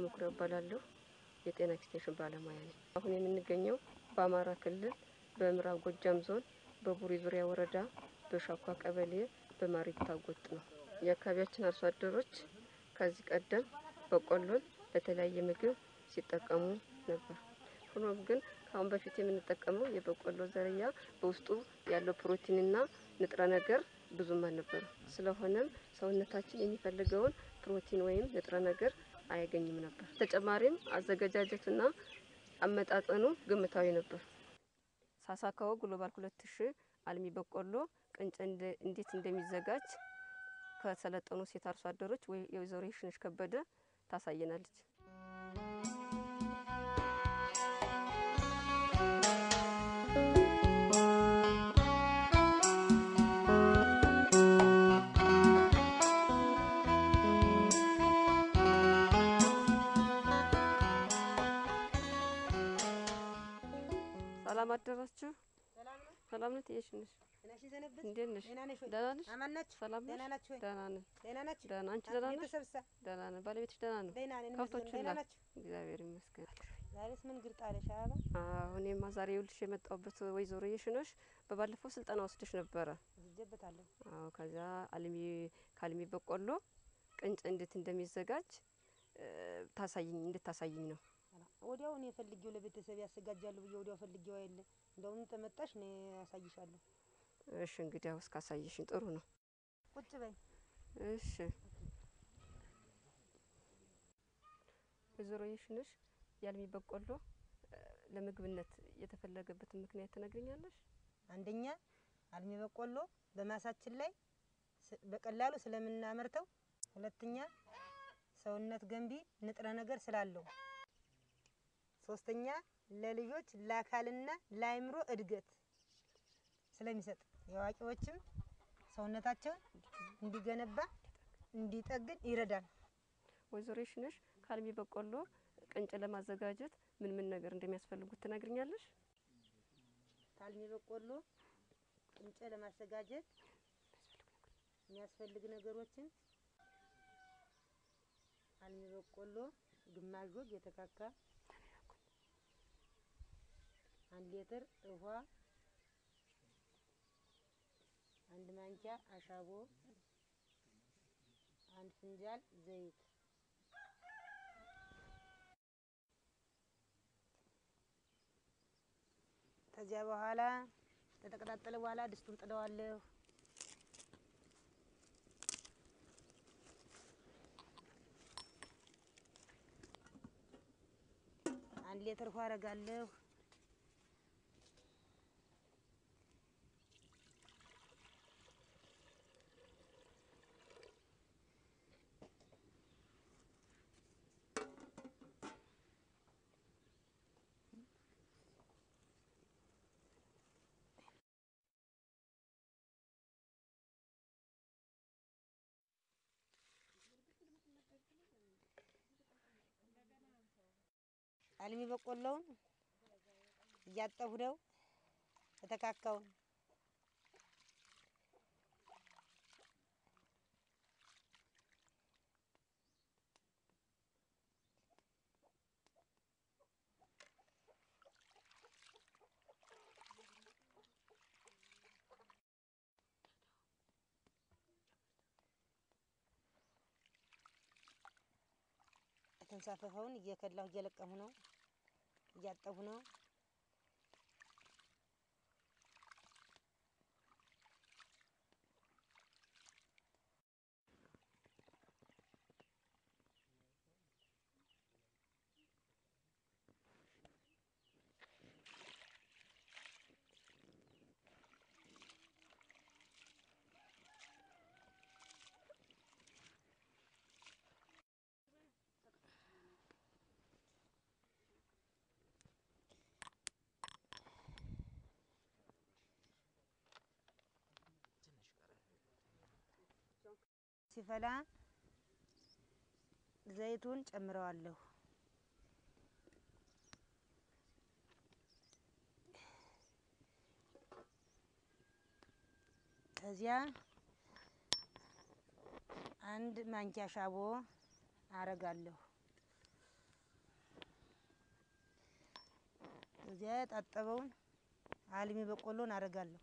መኩሪያ እባላለሁ። የጤና ኤክስቴንሽን ባለሙያ ነኝ። አሁን የምንገኘው በአማራ ክልል በምዕራብ ጎጃም ዞን በቡሬ ዙሪያ ወረዳ በሻኳ ቀበሌ በማሪታ ጎጥ ነው። የአካባቢያችን አርሶ አደሮች ከዚህ ቀደም በቆሎን ለተለያየ ምግብ ሲጠቀሙ ነበር። ሆኖም ግን ከአሁን በፊት የምንጠቀመው የበቆሎ ዝርያ በውስጡ ያለው ፕሮቲንና ንጥረ ነገር ብዙም አልነበረም። ስለሆነም ሰውነታችን የሚፈልገውን ፕሮቲን ወይም ንጥረ ነገር አያገኝም ነበር። ተጨማሪም አዘገጃጀትና አመጣጠኑ ግምታዊ ነበር። ሳሳካዋ ግሎባል ሁለት አልሚ በቆሎ ቅንጨ እንዴት እንደሚዘጋጅ ከሰለጠኑ ሴት አርሶ አደሮች ወይ የወይዘሮ የሽነሽ ከበደ ታሳየናለች። ሰላም አደራችሁ። ሰላም ነው። ትየሽ ነሽ? እንዴት ነሽ? ደህና ነሽ? ሰላም ነሽ? ደህና ነን። ደህና አንቺ ደህና ነሽ? ደህና ነን። ባለቤትሽ ደህና ነው? ከብቶቹ እግዚአብሔር ይመስገን። ዛሬስ ምን ግር ጣለሽ? አበባ አሁን የማ ዛሬ ይኸውልሽ የመጣሁበት ወይዘሮ የሽኖሽ በባለፈው ስልጠና ወስደሽ ነበረ። ወስጄበታለሁ። አዎ ከዛ አልሚ ከአልሚ በቆሎ ቅንጭ እንዴት እንደሚዘጋጅ ታሳይኝ እንድታሳይኝ ነው። ወዲያው እኔ ፈልጌው ለቤተሰብ ያዘጋጃለሁ ብዬ ወዲያው ፈልጌው አይደለ እንደውም ተመጣሽ እኔ ያሳይሻለሁ። እሺ እንግዲያውስ ካሳየሽኝ ጥሩ ነው። ቁጭ በይ። እሺ ወይዘሮ የሽነሽ የአልሚ በቆሎ ለምግብነት የተፈለገበትን ምክንያት ትነግሪኛለሽ? አንደኛ አልሚ በቆሎ በማሳችን ላይ በቀላሉ ስለምናመርተው፣ ሁለተኛ ሰውነት ገንቢ ንጥረ ነገር ስላለው፣ ሶስተኛ ለልጆች ለአካልና ለአእምሮ እድገት ስለሚሰጥ የአዋቂዎችም ሰውነታቸውን እንዲገነባ እንዲጠግን ይረዳል። ወይዘሮ የሽነሽ ከአልሚ በቆሎ ቅንጭ ለማዘጋጀት ምን ምን ነገር እንደሚያስፈልጉት ትነግሪኛለሽ? ከአልሚ በቆሎ ቅንጨ ለማዘጋጀት የሚያስፈልግ ነገሮችን አልሚ በቆሎ ግማሽ ጆግ የተካካ አንድ ሊትር ውሃ፣ አንድ ማንኪያ አሻቦ፣ አንድ ፍንጃል ዘይት ከዚያ በኋላ ከተቀጣጠለ በኋላ ድስቱን ጥደዋለሁ። አንድ ሊትር ውሃ አረጋለሁ። አልሚ በቆሎውን እያጠቡ ነው የተካካውን። የተንሳፈፈውን እየከላሁ እየለቀሙ ነው እያጠቡ ነው። ሲፈላ ዘይቱን ጨምረዋለሁ። ከዚያ አንድ ማንኪያ ሻቦ አረጋለሁ። እዚያ የታጠበውን አልሚ በቆሎን አረጋለሁ።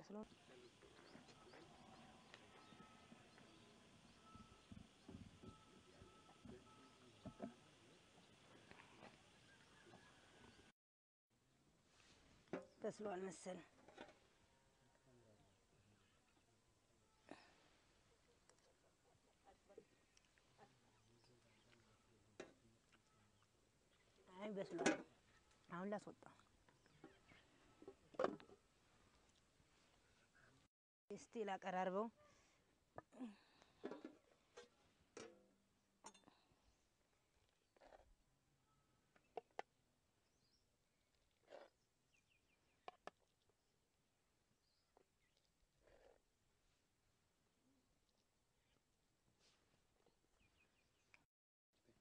Barcelona. تسلو المسل عين بسلو عون لا سلطه ላቀራርበው።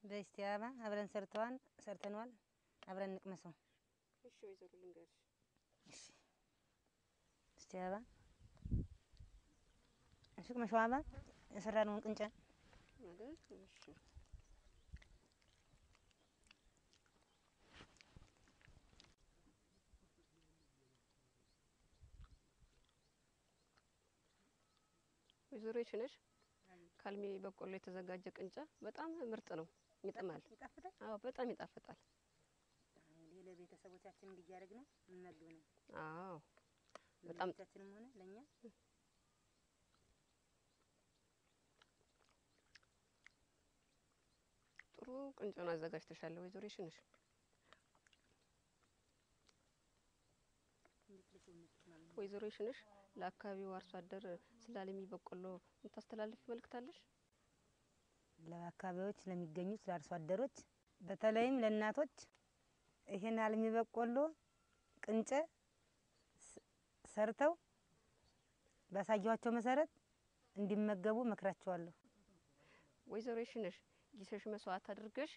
በስቲ አበባ አብረን ሰርተዋል ሰርተነዋል። አብረን እንቅመሰው። እሺ ወይዘሮ ልንገርሽ እስቲ አበባ እሺ ቅመሽው አበባ የሰራነውን ቅንጨ ማለት እሺ ወይዘሮ ይችነሽ ካልሚ በቆሎ የተዘጋጀ ቅንጫ በጣም ምርጥ ነው። ይጥማል። አዎ በጣም ይጣፍጣል። ለቤተሰቦቻችን እንዲያደርግ ነው የምንመግብ ነው። አዎ በጣም ለቤተሰቦቻችንም ሆነ ለእኛ ጥሩ ቅንጫን አዘጋጅተሻል ወይዘሮ ይችነሽ። ወይዘሮ ይችነሽ ለአካባቢው አርሶ አደር ስለ በቆሎ የምታስተላልፍ መልእክት አለሽ? ለአካባቢዎች ለሚገኙት ለአርሶ አደሮች በተለይም ለእናቶች ይሄን አልሚ በቆሎ ቅንጨ ሰርተው ባሳየኋቸው መሰረት እንዲመገቡ መክራቸዋለሁ። ወይዘሮ ይሽነሽ ጊዜሽ መስዋዕት አድርገሽ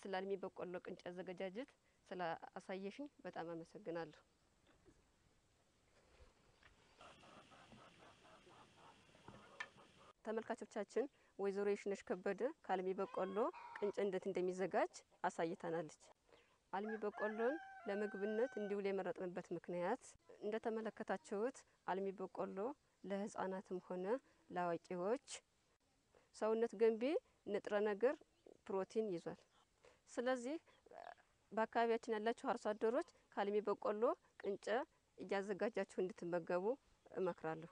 ስለ አልሚ በቆሎ ቅንጫ አዘገጃጀት ስለ አሳየሽኝ በጣም አመሰግናለሁ። ተመልካቾቻችን ወይዘሮ ይሽነሽ ከበደ ከአልሚ በቆሎ ቅንጨ እንዴት እንደሚዘጋጅ አሳይታናለች። አልሚ በቆሎን ለምግብነት እንዲውል የመረጥንበት ምክንያት እንደተመለከታችሁት አልሚ በቆሎ ለሕፃናትም ሆነ ለአዋቂዎች ሰውነት ገንቢ ንጥረ ነገር ፕሮቲን ይዟል። ስለዚህ በአካባቢያችን ያላችሁ አርሶ አደሮች ከአልሚ በቆሎ ቅንጨ እያዘጋጃችሁ እንድትመገቡ እመክራለሁ።